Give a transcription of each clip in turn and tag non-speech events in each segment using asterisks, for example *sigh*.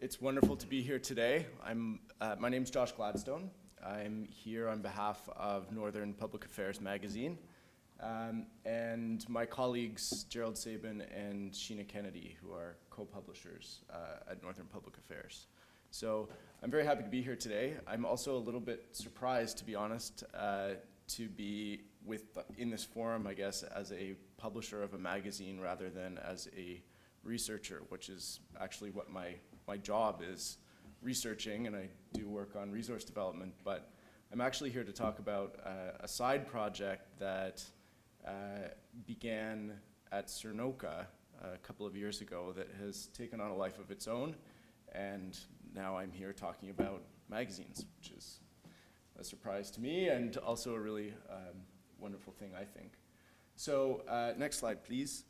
It's wonderful to be here today. I'm, uh, my name's Josh Gladstone. I'm here on behalf of Northern Public Affairs Magazine um, and my colleagues Jerald Sabin and Sheena Kennedy, who are co-publishers uh, at Northern Public Affairs. So I'm very happy to be here today. I'm also a little bit surprised, to be honest, uh, to be with in this forum, I guess, as a publisher of a magazine rather than as a researcher, which is actually what my, my job is, researching, and I do work on resource development, but I'm actually here to talk about uh, a side project that uh, began at SERNNoCa a couple of years ago that has taken on a life of its own, and now I'm here talking about magazines, which is a surprise to me and also a really um, wonderful thing, I think. So uh, next slide, please.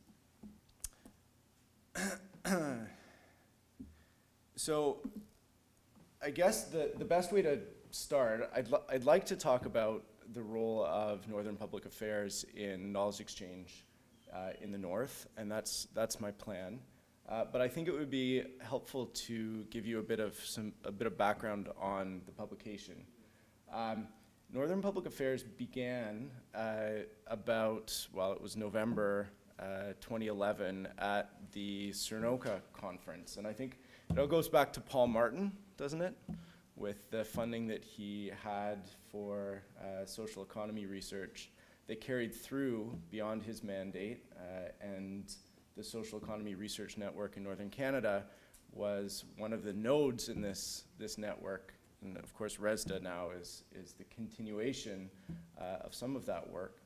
*clears throat* so I guess the, the best way to start, I'd, I'd like to talk about the role of Northern Public Affairs in knowledge exchange uh, in the North, and that's, that's my plan. Uh, but I think it would be helpful to give you a bit of some a bit of background on the publication. Um, Northern Public Affairs began uh, about well, it was November uh, 2011 at the SERNNoCa conference, and I think it all goes back to Paul Martin, doesn't it? With the funding that he had for uh, social economy research that carried through beyond his mandate uh, and the Social Economy Research Network in Northern Canada was one of the nodes in this, this network. And of course, ReSDA now is, is the continuation uh, of some of that work.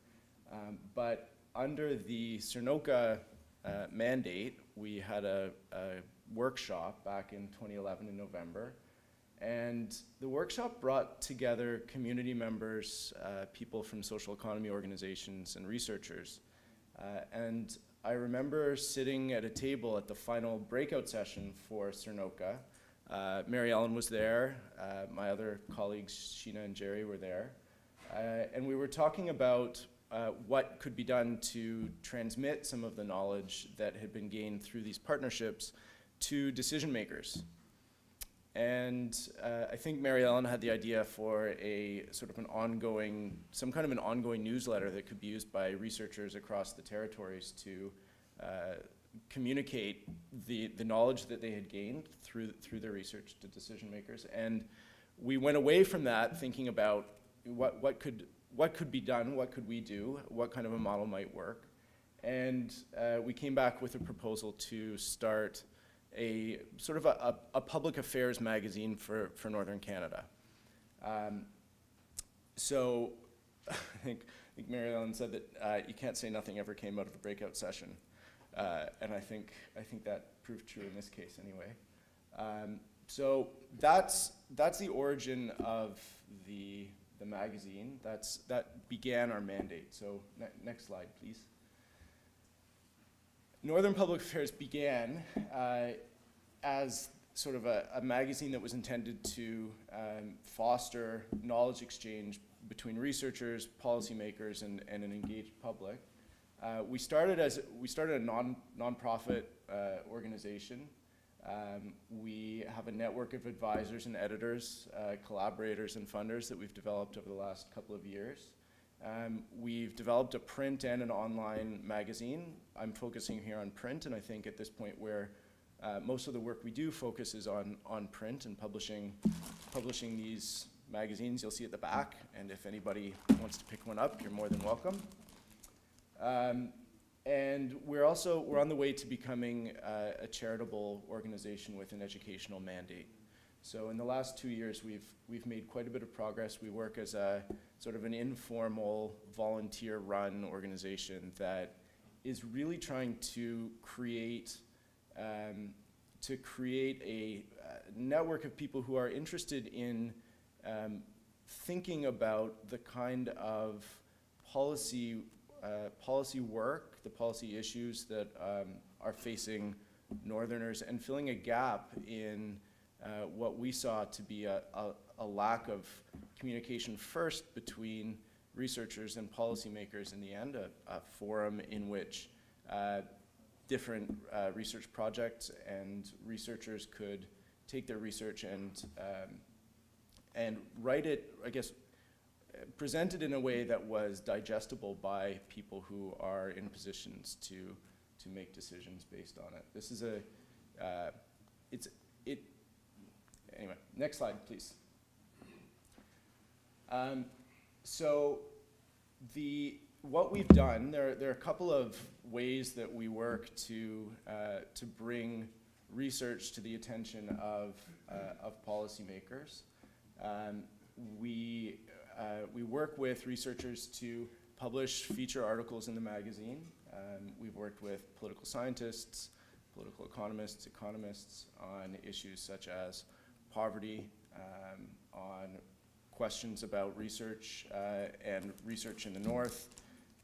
Um, but under the SERNNoCa uh, mandate, we had a, a, workshop back in 2011 in November. And the workshop brought together community members, uh, people from social economy organizations, and researchers. Uh, and I remember sitting at a table at the final breakout session for SERNNoCa. Uh, Mary Ellen was there. Uh, my other colleagues, Sheena and Jerry, were there. Uh, and we were talking about uh, what could be done to transmit some of the knowledge that had been gained through these partnerships to decision makers. And uh, I think Mary Ellen had the idea for a sort of an ongoing, some kind of an ongoing newsletter that could be used by researchers across the territories to uh, communicate the, the knowledge that they had gained through, through their research to decision makers. And we went away from that thinking about what, what, could, what could be done, what could we do, what kind of a model might work. And uh, we came back with a proposal to start a sort of a, a, a public affairs magazine for, for Northern Canada. Um, so *laughs* I think, I think Mary Ellen said that uh, you can't say nothing ever came out of the breakout session. Uh, and I think, I think that proved true in this case anyway. Um, so that's, that's the origin of the, the magazine. That's, that began our mandate. So ne next slide, please. Northern Public Affairs began uh, as sort of a, a, magazine that was intended to um, foster knowledge exchange between researchers, policymakers, and, and an engaged public. Uh, we started as we started a non nonprofit uh, organization. Um, we have a network of advisors and editors, uh, collaborators, and funders that we've developed over the last couple of years. Um, we've developed a print and an online magazine. I'm focusing here on print, and I think at this point where uh, most of the work we do focuses on, on print and publishing, publishing these magazines you'll see at the back, and if anybody wants to pick one up, you're more than welcome. Um, and we're also, we're on the way to becoming uh, a charitable organization with an educational mandate. So in the last two years, we've, we've made quite a bit of progress. We work as a sort of an informal, volunteer-run organization that is really trying to create, um, to create a uh, network of people who are interested in um, thinking about the kind of policy, uh, policy work, the policy issues that um, are facing Northerners, and filling a gap in uh, what we saw to be a, a, a, lack of communication first between researchers and policymakers in the end, a, a forum in which uh, different uh, research projects and researchers could take their research and, um, and write it, I guess, presented in a way that was digestible by people who are in positions to, to make decisions based on it. This is a, uh, it's, it, anyway, next slide, please. Um, so the, what we've done, there, there are a couple of ways that we work to, uh, to bring research to the attention of, uh, of policymakers. Um, we, uh, we work with researchers to publish feature articles in the magazine. Um, we've worked with political scientists, political economists, economists on issues such as poverty, um, on questions about research uh, and research in the North.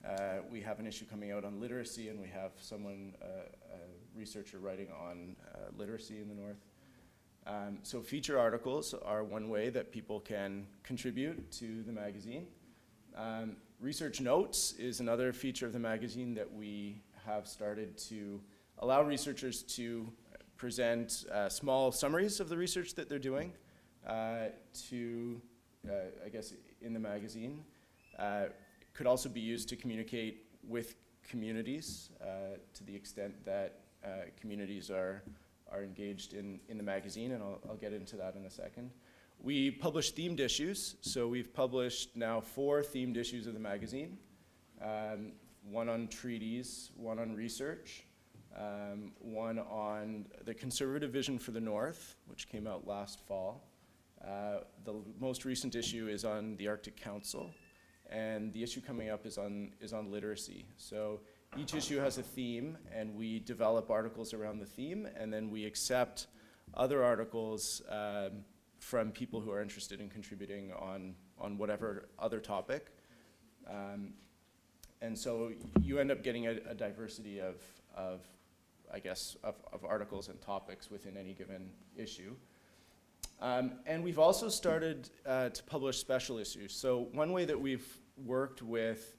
Uh, we have an issue coming out on literacy, and we have someone, uh, a researcher, writing on uh, literacy in the North. Um, so feature articles are one way that people can contribute to the magazine. Um, research notes is another feature of the magazine that we have started to allow researchers to present uh, small summaries of the research that they're doing uh, to, uh, I guess, in the magazine. Uh, could also be used to communicate with communities to the extent that communities are, are engaged in, in the magazine, and I'll, I'll get into that in a second. We publish themed issues, so we've published now four themed issues of the magazine. Um, one on treaties, one on research, um, one on the conservative vision for the North, which came out last fall. Uh, the most recent issue is on the Arctic Council, and the issue coming up is on, is on literacy. So each issue has a theme, and we develop articles around the theme, and then we accept other articles um, from people who are interested in contributing on, on whatever other topic. Um, and so you end up getting a, a diversity of, of I guess, of, of articles and topics within any given issue. Um, and we've also started uh, to publish special issues. So one way that we've worked with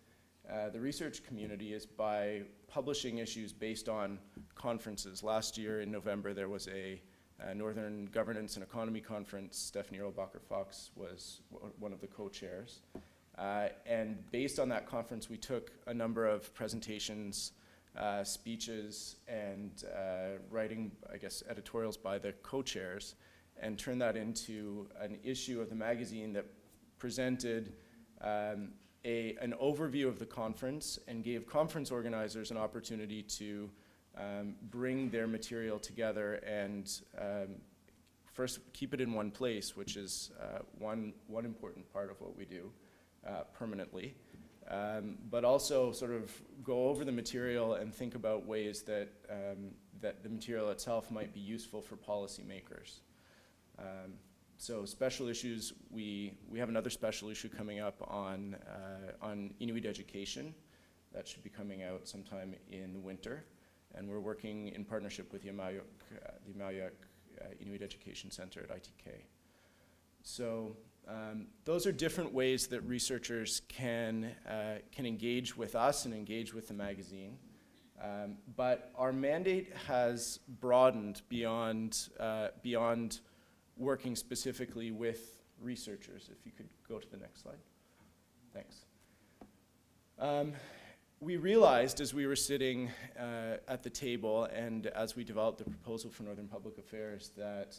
uh, the research community is by publishing issues based on conferences. Last year in November, there was a, a Northern Governance and Economy Conference. Stephanie Irlbacher Fox was one of the co-chairs. Uh, and based on that conference, we took a number of presentations uh, speeches and uh, writing, I guess, editorials by the co-chairs and turned that into an issue of the magazine that presented um, a, an overview of the conference and gave conference organizers an opportunity to um, bring their material together and um, first keep it in one place, which is uh, one, one important part of what we do uh, permanently um, but also sort of go over the material and think about ways that, um, that the material itself might be useful for policymakers. Um, so special issues, we, we have another special issue coming up on, uh, on Inuit education. That should be coming out sometime in the winter. And we're working in partnership with the Amaujaq, uh, the Amaujaq uh, Inuit Education Center at ITK. So um, those are different ways that researchers can, uh, can engage with us and engage with the magazine. Um, but our mandate has broadened beyond, uh, beyond working specifically with researchers. If you could go to the next slide. Thanks. Um, we realized as we were sitting uh, at the table and as we developed the proposal for Northern Public Affairs that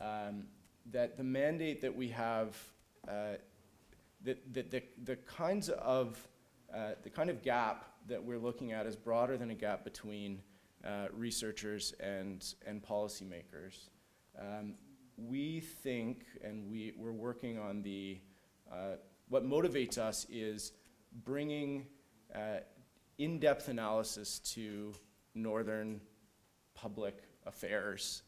um, that the mandate that we have, uh, that, that the, the kinds of, uh, the kind of gap that we're looking at is broader than a gap between uh, researchers and, and policymakers. Um, we think, and we, we're working on the, uh, what motivates us is bringing uh, in-depth analysis to northern public affairs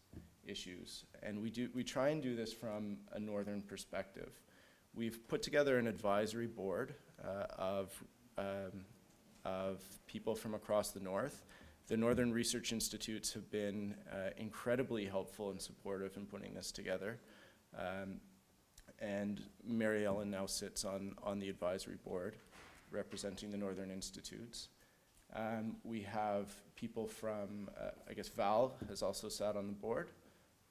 issues. And we, do, we try and do this from a northern perspective. We've put together an advisory board uh, of, um, of people from across the north. The Northern Research Institutes have been uh, incredibly helpful and supportive in putting this together. Um, and Mary Ellen now sits on, on the advisory board representing the Northern Institutes. Um, we have people from, uh, I guess Val has also sat on the board.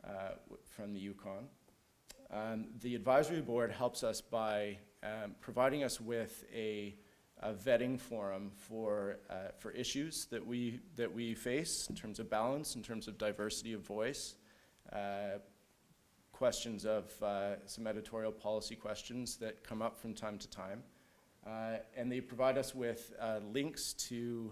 Uh, from the Yukon. Um, the advisory board helps us by um, providing us with a, a vetting forum for, uh, for issues that we, that we face in terms of balance, in terms of diversity of voice, uh, questions of uh, some editorial policy questions that come up from time to time. Uh, and they provide us with uh, links to,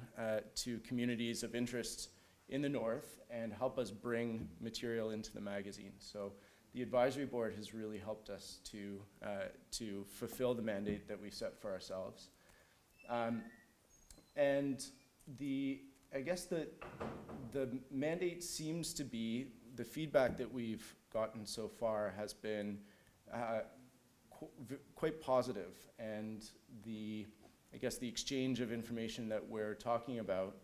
to communities of interest in the north and help us bring material into the magazine. So the advisory board has really helped us to, uh, to fulfill the mandate that we set for ourselves. Um, and the, I guess the, the mandate seems to be, the feedback that we've gotten so far has been uh, qu- quite positive, and the, I guess the exchange of information that we're talking about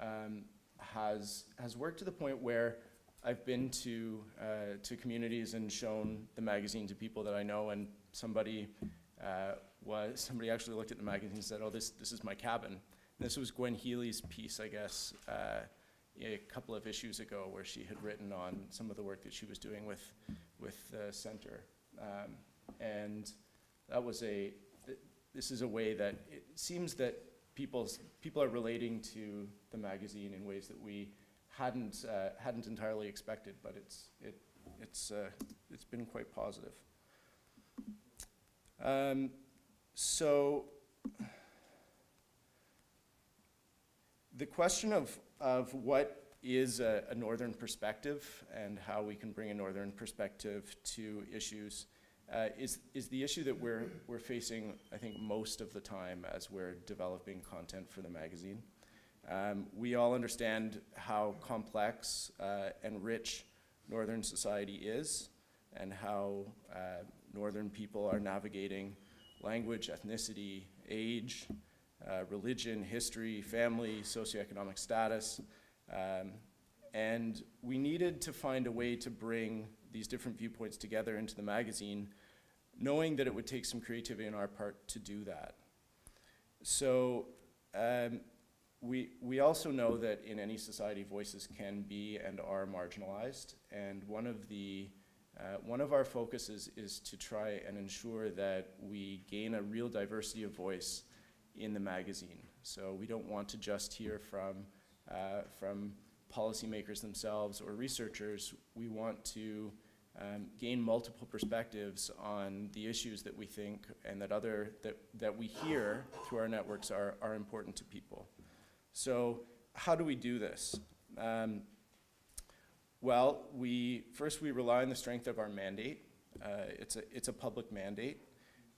um, has, has worked to the point where I've been to, uh, to communities and shown the magazine to people that I know, and somebody uh, was, somebody actually looked at the magazine and said, oh, this, this is my cabin. And this was Gwen Healey's piece, I guess, uh, a couple of issues ago, where she had written on some of the work that she was doing with, with the center. Um, and that was a, th- this is a way that it seems that people's, people are relating to the magazine in ways that we hadn't, uh, hadn't entirely expected, but it's, it, it's, uh, it's been quite positive. Um, so, the question of, of what is a, a northern perspective and how we can bring a northern perspective to issues uh, is, is the issue that we're, we're facing, I think, most of the time as we're developing content for the magazine. Um, we all understand how complex uh, and rich northern society is and how uh, northern people are navigating language, ethnicity, age, uh, religion, history, family, socioeconomic status. Um, and we needed to find a way to bring these different viewpoints together into the magazine, knowing that it would take some creativity on our part to do that. So um, we, we also know that in any society, voices can be and are marginalized. And one of the uh, one of our focuses is to try and ensure that we gain a real diversity of voice in the magazine. So we don't want to just hear from, uh, from policymakers themselves or researchers. We want to um, gain multiple perspectives on the issues that we think and that other that, that we hear through our networks are, are important to people. So how do we do this? Um, well, we, first we rely on the strength of our mandate. Uh, it's, a, it's a public mandate.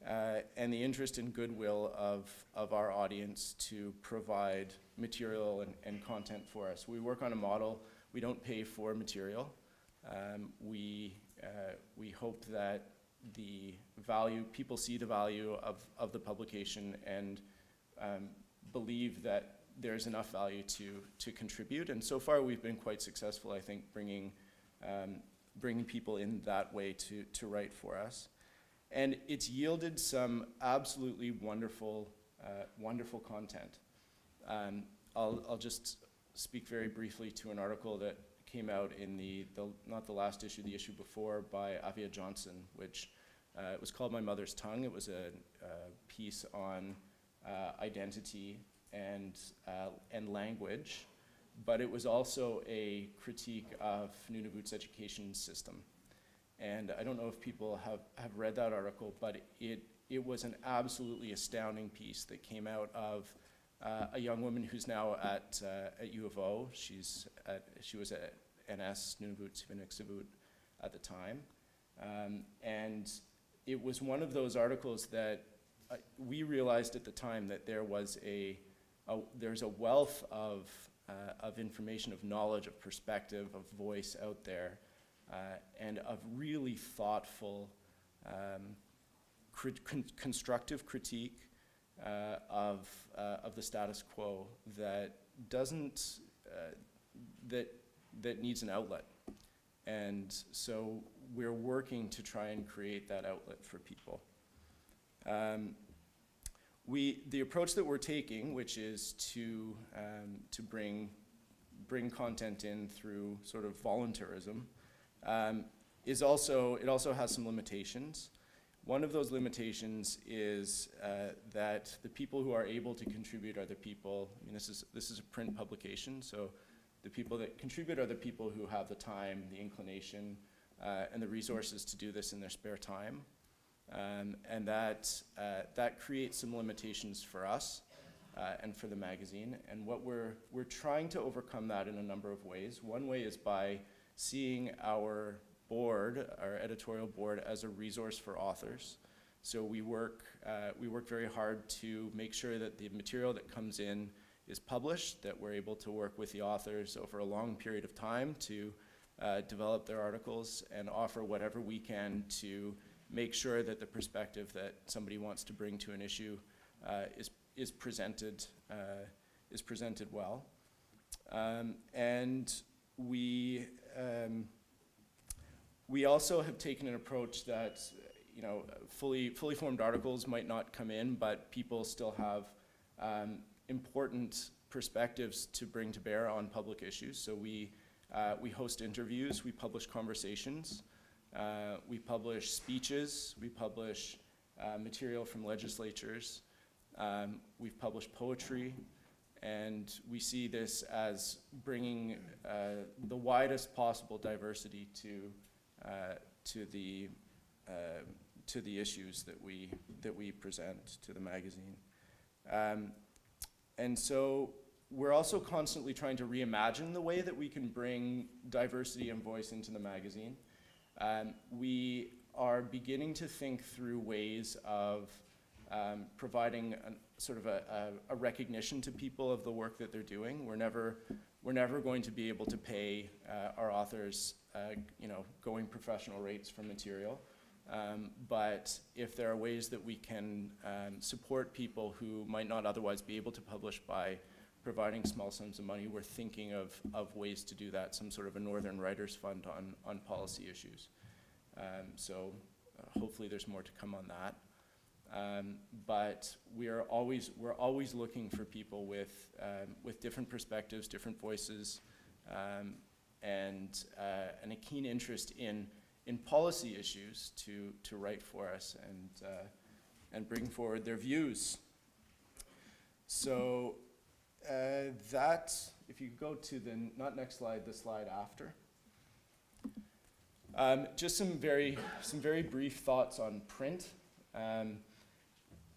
Uh, and the interest and goodwill of, of our audience to provide material and, and content for us. We work on a model, we don't pay for material. Um, we, uh, we hope that the value, people see the value of, of the publication and um, believe that there's enough value to, to contribute. And so far, we've been quite successful, I think, bringing, um, bringing people in that way to, to write for us. And it's yielded some absolutely wonderful, uh, wonderful content. Um, I'll, I'll just speak very briefly to an article that came out in the, the not the last issue, the issue before by Aviaq Johnston, which uh, it was called My Mother's Tongue. It was a, a piece on uh, identity and, uh, and language, but it was also a critique of Nunavut's education system. And I don't know if people have, have read that article, but it, it was an absolutely astounding piece that came out of uh, a young woman who's now at, uh, at U of O. She's at, she was at NS, Nunavut Sivuniksavut, at the time. Um, and it was one of those articles that uh, we realized at the time that there was a, a there's a wealth of, uh, of information, of knowledge, of perspective, of voice out there, uh, and of really thoughtful, um, con constructive critique uh, of, uh, of the status quo that doesn't, uh, that, that needs an outlet. And so we're working to try and create that outlet for people. Um, we, the approach that we're taking, which is to, um, to bring, bring content in through sort of voluntarism, um, is also, it also has some limitations. One of those limitations is uh, that the people who are able to contribute are the people, I mean, this is, this is a print publication, so the people that contribute are the people who have the time, the inclination, uh, and the resources to do this in their spare time. Um, and that, uh, that creates some limitations for us uh, and for the magazine. And what we're, we're trying to overcome that in a number of ways. One way is by seeing our board, our editorial board, as a resource for authors. So we work, uh, we work very hard to make sure that the material that comes in is published, that we're able to work with the authors over a long period of time to uh, develop their articles and offer whatever we can to make sure that the perspective that somebody wants to bring to an issue uh, is, is, presented, uh, is presented well. Um, and we, um, we also have taken an approach that, you know, fully, fully formed articles might not come in, but people still have um, important perspectives to bring to bear on public issues. So we, uh, we host interviews, we publish conversations, uh, we publish speeches, we publish uh, material from legislatures, um, we've published poetry, and we see this as bringing uh, the widest possible diversity to to the uh, to the issues that we that we present to the magazine. Um, and so we're also constantly trying to reimagine the way that we can bring diversity and voice into the magazine. Um, we are beginning to think through ways of um, providing an, sort of a, a, a, recognition to people of the work that they're doing. We're never, we're never going to be able to pay uh, our authors uh, you know, going professional rates for material. Um, but if there are ways that we can um, support people who might not otherwise be able to publish by providing small sums of money, we're thinking of, of ways to do that, some sort of a Northern Writers Fund on, on policy issues. Um, so uh, hopefully there's more to come on that. Um, but we are always, we're always looking for people with, um, with different perspectives, different voices, um, and, uh, and a keen interest in, in policy issues to, to write for us and, uh, and bring forward their views. So uh, that, if you go to the, not next slide, the slide after. Um, just some very, some very brief thoughts on print. Um,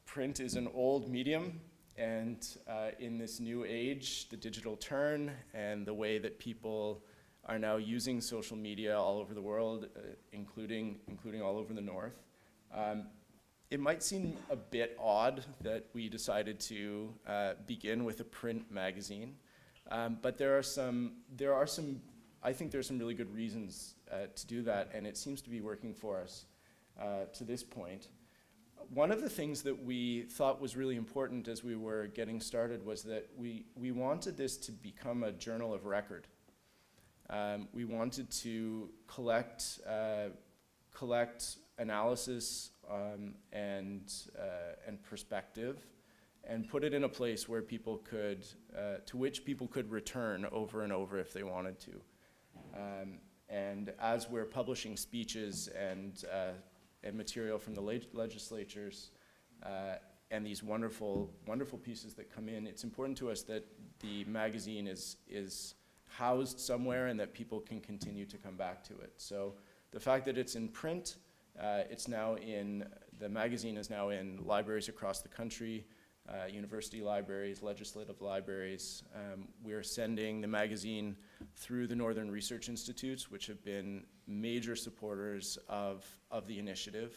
print is an old medium, and uh, in this new age, the digital turn and the way that people are now using social media all over the world, uh, including, including all over the north. Um, it might seem a bit odd that we decided to uh, begin with a print magazine, um, but there are some, there are some, I think there are some really good reasons uh, to do that, and it seems to be working for us uh, to this point. One of the things that we thought was really important as we were getting started was that we, we wanted this to become a journal of record. Um, we wanted to collect, uh, collect analysis um, and, uh, and perspective and put it in a place where people could, uh, to which people could return over and over if they wanted to. Um, and as we're publishing speeches and, uh, and material from the leg legislatures uh, and these wonderful, wonderful pieces that come in, it's important to us that the magazine is, is housed somewhere and that people can continue to come back to it. So the fact that it's in print, uh, it's now in, the magazine is now in libraries across the country, uh, university libraries, legislative libraries. Um, we're sending the magazine through the Northern Research Institutes, which have been major supporters of, of the initiative.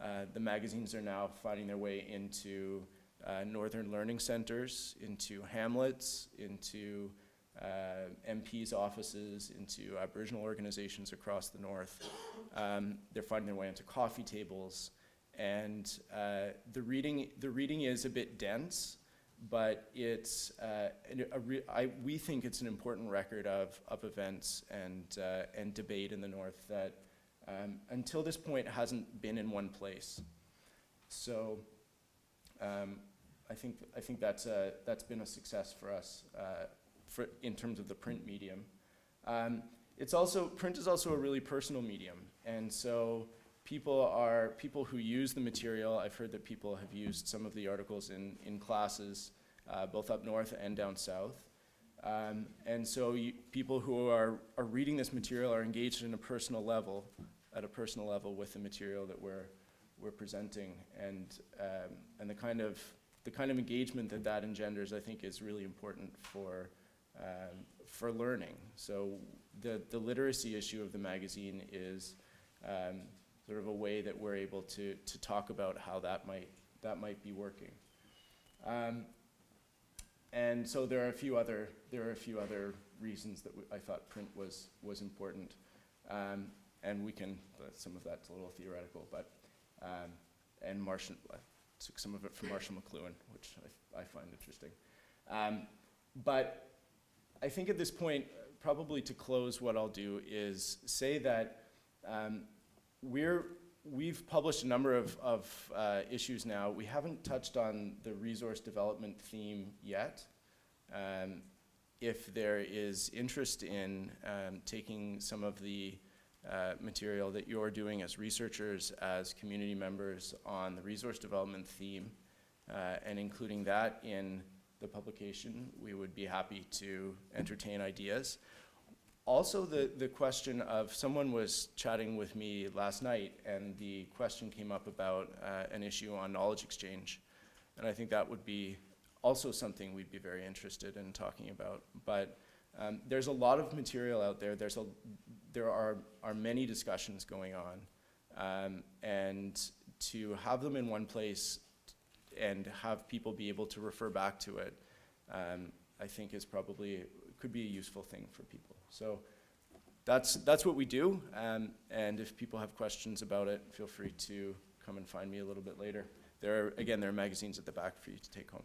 Uh, the magazines are now finding their way into uh, Northern Learning Centers, into hamlets, into MPs' offices, into Aboriginal organizations across the north. Um, they're finding their way into coffee tables. And uh, the, reading, the reading is a bit dense, but it's, uh, we think it's an important record of, of events and, uh, and debate in the north that um, until this point hasn't been in one place. So um, I think, I think that's, a, that's been a success for us uh, for, in terms of the print medium. Um, it's also, print is also a really personal medium. And so people are, people who use the material, I've heard that people have used some of the articles in, in classes, uh, both up north and down south. Um, and so you, people who are, are reading this material are engaged in a personal level, at a personal level with the material that we're, we're presenting. And, um, and the kind of, the kind of engagement that that engenders, I think, is really important for, um, for learning. So the, the literacy issue of the magazine is um, sort of a way that we're able to, to talk about how that might, that might be working. Um, and so there are a few other, there are a few other reasons that I thought print was, was important. Um, and we can, uh, some of that's a little theoretical, but, um, and Marshall, I took some of it from Marshall McLuhan, which I, I find interesting. Um, but I think at this point, probably to close, what I'll do is say that um, we're, we've published a number of, of uh, issues now. We haven't touched on the resource development theme yet. Um, if there is interest in um, taking some of the uh, material that you're doing as researchers, as community members on the resource development theme, uh, and including that in the publication, we would be happy to entertain ideas. Also, the, the question of someone was chatting with me last night, and the question came up about uh, an issue on knowledge exchange. And I think that would be also something we'd be very interested in talking about. But um, there's a lot of material out there. There's a, there are, are many discussions going on. Um, and to have them in one place and have people be able to refer back to it, um, I think is probably, could be a useful thing for people. So that's, that's what we do. Um, and if people have questions about it, feel free to come and find me a little bit later. There are, again, there are magazines at the back for you to take home.